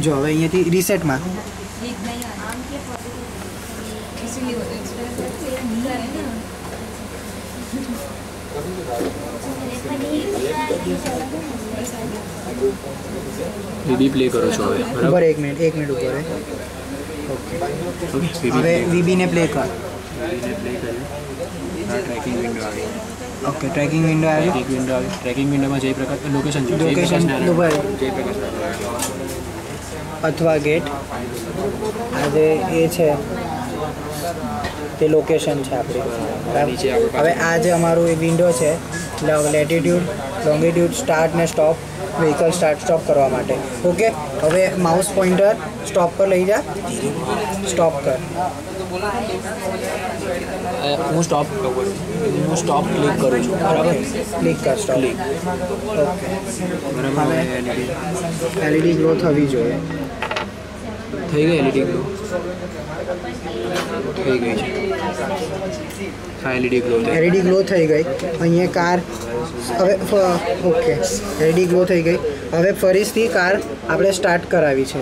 જો હવે અહીંયાથી રિસેટમાં વીબી પ્લે કરો છો હવે ઉપર બરાબર એક મિનિટ એક મિનિટ ઉપર ઓકે વીબી હવે વીબીને પ્લે કર પ્લે કર્યું આ ટ્રેકિંગ વિન્ડો આવી ઓકે ટ્રેકિંગ વિન્ડો આવી? ટ્રેકિંગ વિન્ડો આવી. ટ્રેકિંગ વિન્ડોમાં જયપ્રકાશ લોકેશન છે Location દુબઈ. જયપ્રકાશ. અથવા ગેટ આજે એ છે. તે લોકેશન છે આપણી. હવે આ જે અમારું એ વિન્ડો છે લેટિટ્યૂડ લોંગિટ્યૂડ સ્ટાર્ટ ને સ્ટોપ વ્હીકલ સ્ટાર્ટ સ્ટોપ કરવા માટે. ઓકે હવે માઉસ પોઈન્ટર સ્ટોપ પર લઈ જા. સ્ટોપ કર. હું સ્ટોપ હું સ્ટોપ ક્લિક કરું છું. બરાબર? ક્લિક કર સ્ટોપ ક્લિક ઓકે બરાબર હવે એલઈડી ગ્લો થવી જોઈએ. થઈ ગઈ એલઈડી ગ્લો થઈ ગઈ છે. હા એલઈડી ગ્લો એલઈડી ગ્લો થઈ ગઈ. અહીંયા કાર હવે ઓકે એલઈડી ગ્લો થઈ ગઈ. હવે ફરીથી કાર આપણે સ્ટાર્ટ કરાવી છે.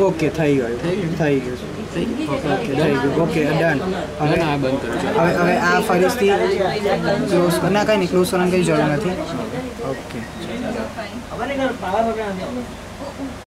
ઓકે થઈ ગયું. થઈ ગયું? થઈ ગયું. ઓકે ડન હવે હવે આ બંધ કરું હવે હવે આ ફરીથી ક્લોઝ ના કાંઈ નહીં ક્લોઝ કરવાની કંઈ જરૂર નથી. ઓકે